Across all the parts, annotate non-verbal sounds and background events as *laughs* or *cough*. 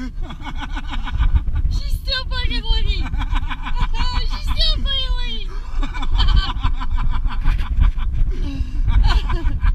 *laughs* She's still fucking Liddy. *laughs* She's still fucking Liddy. Ha ha ha ha ha!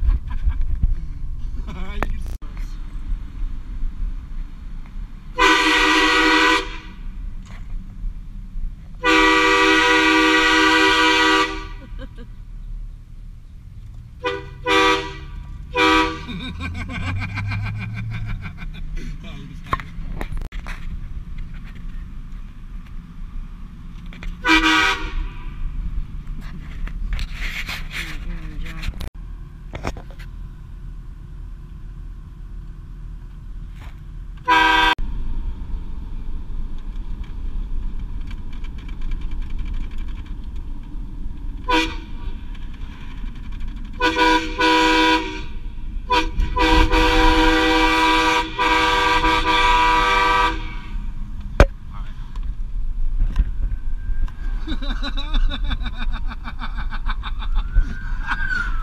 *laughs*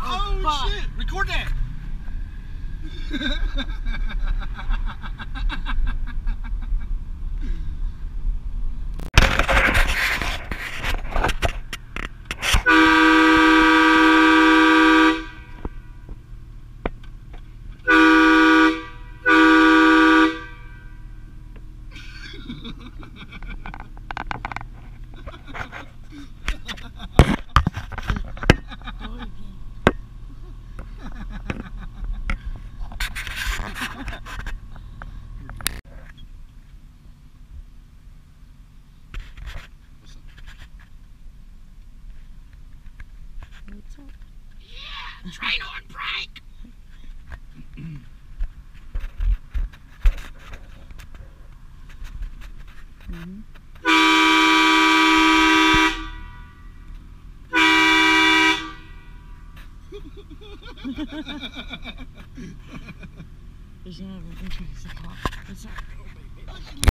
Oh, oh, fuck. shit! Record that. *laughs* That what I'm trying to say? What's up?